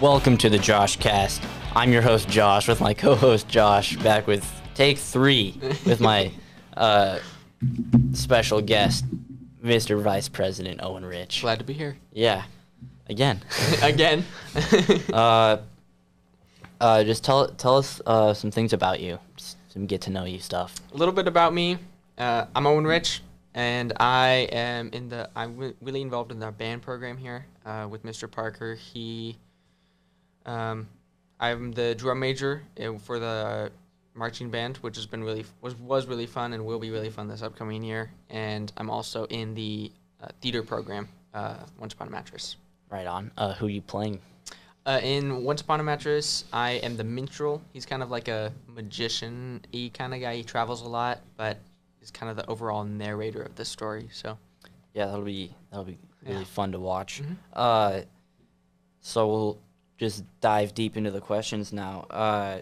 Welcome to the Josh Cast. I'm your host Josh with my co-host Josh back with take three with my uh, special guest, Mr. Vice President Owen Rich. Glad to be here Yeah, again. again. uh, uh, just tell tell us uh, some things about you, just some get to know you stuff. a little bit about me. Uh, I'm Owen Rich, and I am in the. I'm re- really involved in the band program here uh, with Mr. Parker. He, um, I'm the drum major uh, for the marching band, which has been really was was really fun and will be really fun this upcoming year. And I'm also in the uh, theater program, uh, Once Upon a Mattress. Right on. Uh, who you playing? Uh, in Once Upon a Mattress, I am the minstrel. He's kind of like a magician y kind of guy. He travels a lot, but he's kind of the overall narrator of the story. So, Yeah, that'll be that'll be really Yeah. fun to watch. Mhm. Uh, so we'll just dive deep into the questions now. Uh,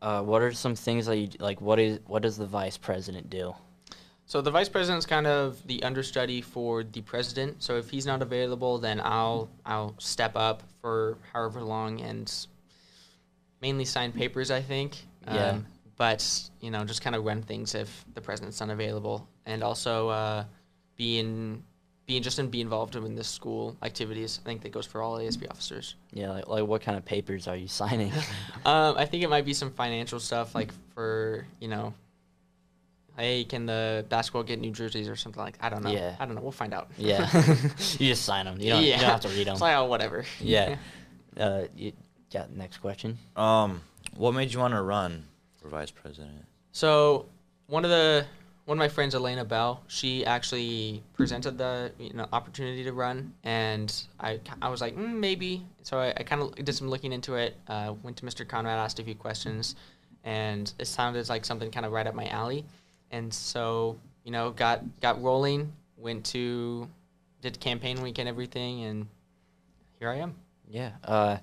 uh, what are some things that you like? What is what does the vice president do? so the vice president is kind of the understudy for the president. So if he's not available, then I'll I'll step up for however long and mainly sign papers. I think. Yeah. Um, but you know, just kind of run things if the president's unavailable, and also uh, be in be just in be involved in the school activities. I think that goes for all ASB officers. Yeah, like, like what kind of papers are you signing? Um, I think it might be some financial stuff, like for you know, hey, can the basketball get new jerseys or something like? I don't know. Yeah. I don't know. We'll find out. yeah, you just sign them. You don't, you don't have to read them. It's like oh, whatever. Yeah. Uh, you, yeah. Next question. Um, what made you want to run for vice president? So one of the one of my friends, Elena Bell, she actually presented the you know opportunity to run, and I, I was like mm, maybe. So I, I kind of did some looking into it. Uh, went to Mr. Conrad, asked a few questions, and it sounded like something kind of right up my alley. And so you know got got rolling. Went to did campaign week and everything, and here I am. Yeah. Uh,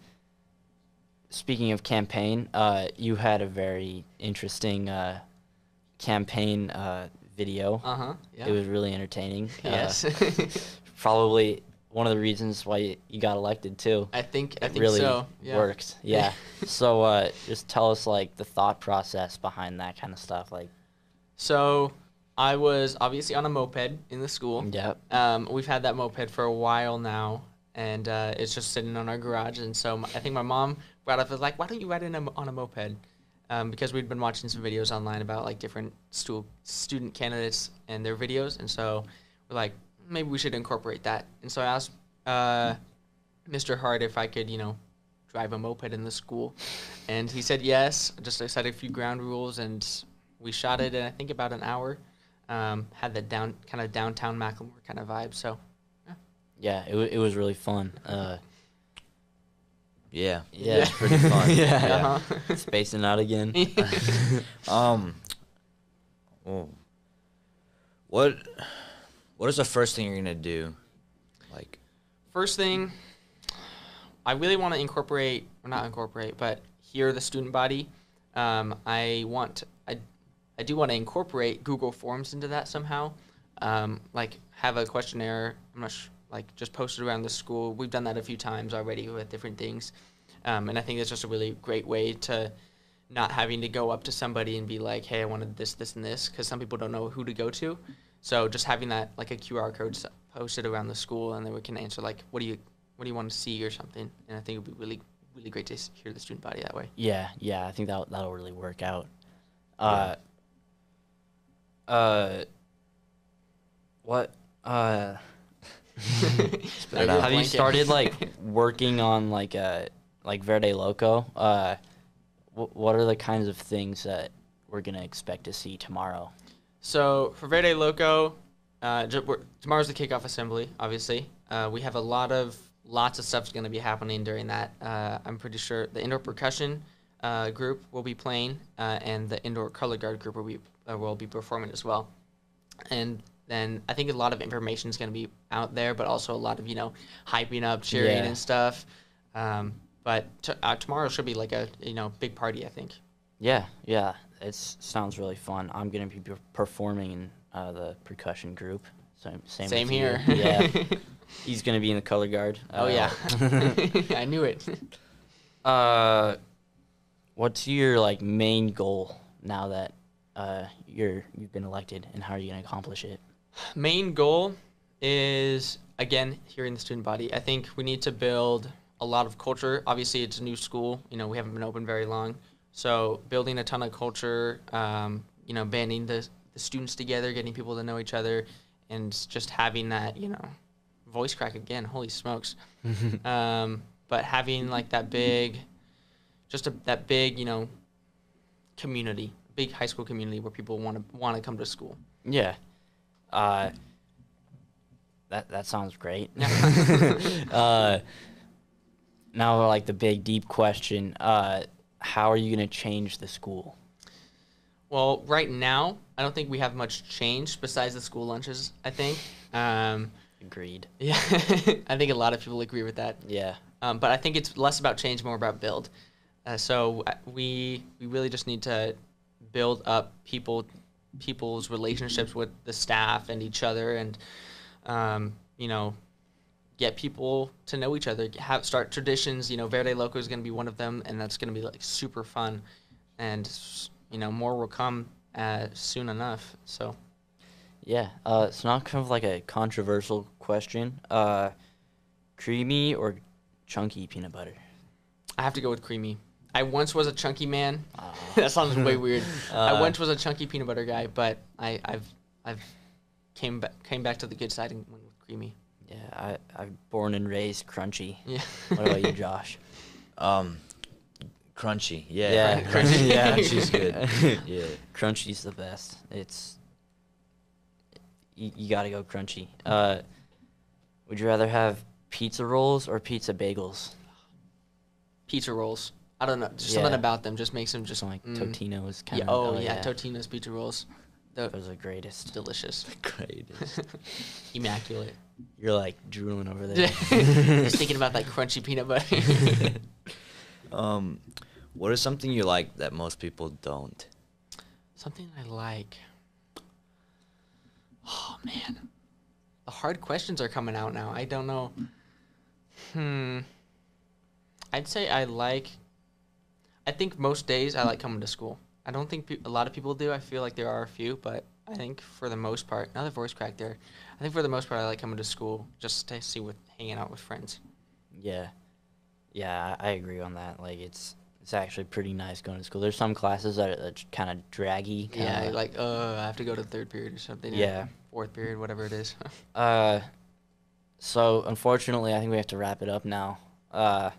speaking of campaign, uh, you had a very interesting uh, campaign uh, video. Uh huh. Yeah. It was really entertaining. Uh, yes. probably one of the reasons why you- got elected too. I think I It think really so. Yeah. worked. Yeah. so uh, just tell us like the thought process behind that kind of stuff. Like, So I was obviously on a moped in the school. yep. Um, we've had that moped for a while now, and uh, it's just sitting on our garage. And so I think my mom brought up, was like, why don't you ride in a, on a moped? Um, because we'd been watching some videos online about like different stu- student candidates and their videos, and so we're like, maybe we should incorporate that. And so I asked uh, Mr. Hart if I could, you know, drive a moped in the school, and he said yes. Just I set a few ground rules, and we shot it in I think about an hour. Um, had the down kind of downtown Macklemore kind of vibe. So Yeah. yeah It, wa- it was really fun. Uh, Yeah, yeah. it's pretty fun. yeah. uh-huh. Spacing out again. Um, oh, what, what is the first thing you're gonna do? Like, First thing, I really want to incorporate, or not incorporate, but hear the student body. Um, I want, I, I do want to incorporate Google Forms into that somehow. Um, like have a questionnaire. I'm not sh- like just posted around the school. We've done that a few times already with different things, um, and I think that's just a really great way to not having to go up to somebody and be like, "Hey, I wanted this, this, and this," because some people don't know who to go to. So just having that like a QR code posted around the school, and then we can answer like, "What do you, what do you want to see?" or something. And I think it'd be really, really great to hear the student body that way. Yeah, yeah, I think that that'll really work out. Uh, uh, what? Uh, Spit it out. Have you started like working on like uh like Verde Loco? Uh, wh- what are the kinds of things that we're gonna expect to see tomorrow? So for Verde Loco, uh, ju- we're- tomorrow's the kickoff assembly. Obviously, uh, we have a lot of lots of stuff's going to be happening during that. Uh, I'm pretty sure the indoor percussion uh, group will be playing, uh, and the indoor color guard group will be uh, will be performing as well. And then I think a lot of information is going to be out there, but also a lot of you know hyping up, cheering, Yeah. and stuff. Um, but t- uh, tomorrow should be like a you know big party. I think. Yeah, yeah, it sounds really fun. I'm gonna be per- performing in uh, the percussion group. Same, same, Same you. here. Yeah. He's gonna be in the color guard. oh Uh, yeah. I knew it. uh, what's your like main goal now that uh you're you've been elected, and how are you gonna accomplish it? Main goal is again here in the student body. I think we need to build a lot of culture. Obviously, it's a new school. You know, we haven't been open very long, so building a ton of culture. Um, you know, banding the the students together, getting people to know each other, and just having that you know voice crack again. Holy smokes! um, but having like that big, just a, that big you know community, big high school community where people want to want to come to school. Yeah. Uh, that that sounds great. uh, now, like the big deep question: uh, How are you gonna change the school? Well, right now, I don't think we have much change besides the school lunches. I think. Um, Agreed. yeah, I think a lot of people agree with that. Yeah. Um, but I think it's less about change, more about build. Uh, so uh, we we really just need to build up people people's relationships with the staff and each other, and um, you know, get people to know each other. Have start traditions. You know, Verde Loco is going to be one of them, and that's going to be like super fun, and you know, more will come uh, soon enough. So Yeah. Uh, it's not kind of like a controversial question. Uh, creamy or chunky peanut butter? I have to go with creamy. I once was a chunky man. Ah. that sounds way weird. I Uh, once was a chunky peanut butter guy, but I, I've I've came back came back to the good side and went with creamy. Yeah, I I'm born and raised crunchy. Yeah. What about you, Josh? Um, crunchy. Yeah. Yeah. Crunchy. yeah, she's good. Yeah. Crunchy's the best. It's you, you gotta go crunchy. Uh, would you rather have pizza rolls or pizza bagels? Pizza rolls. I don't know. There's something about them just makes them just Just like mm. Totino's kind Yeah. of. Oh, yeah. Totino's pizza rolls. They're Those are the greatest. delicious. The Greatest. Immaculate. You're like drooling over there. Just thinking about that crunchy peanut butter. Um, what is something you like that most people don't? Something I like. Oh man, the hard questions are coming out now. I don't know. Hmm. I'd say I like. I think most days I like coming to school. I don't think pe- a lot of people do. I feel like there are a few, but I think for the most part, another voice crack there. I think for the most part, I like coming to school just to see with hanging out with friends. Yeah, yeah, I agree on that. Like it's it's actually pretty nice going to school. There's some classes that are kind of draggy. Kinda Yeah, like uh, I have to go to third period or something. Yeah. Fourth period, whatever it is. Uh, so unfortunately, I think we have to wrap it up now. Uh,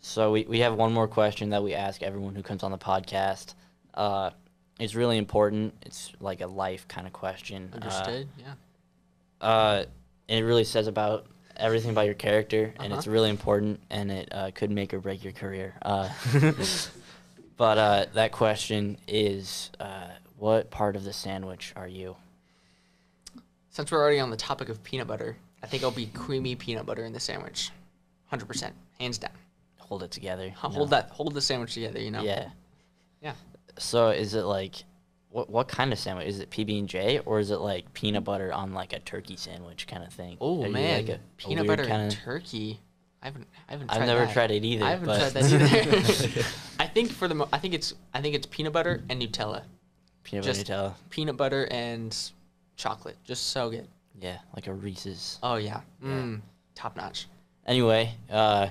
so we, we have one more question that we ask everyone who comes on the podcast. Uh, it's really important. It's like a life kind of question. Uh, Understood. yeah. Uh, and it really says about everything about your character, and it's Uh-huh. really important, and it uh, could make or break your career. Uh, but uh, that question is, uh, what part of the sandwich are you? Since we're already on the topic of peanut butter, I think I'll be creamy peanut butter in the sandwich. 100%. Hands down. Hold it together. Hold know? that hold the sandwich together, you know. Yeah. Yeah. So is it like, what what kind of sandwich? Is it PB and J or is it like peanut butter on like a turkey sandwich kind of thing? Oh Are man, like a- a peanut weird butter and kinda- turkey. I haven't I haven't I've tried never that. tried it either. I haven't tried that either. I think for the mo- I think it's I think it's peanut butter and Nutella. peanut butter Nutella. Peanut butter and chocolate. Just so good. Yeah, like a Reese's. Oh yeah. Yeah. Mm, top notch. Anyway, uh,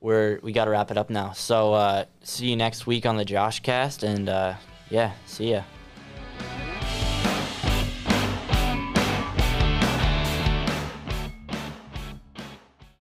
we're we got to wrap it up now. So uh, see you next week on the Josh Cast, and uh, yeah, see ya.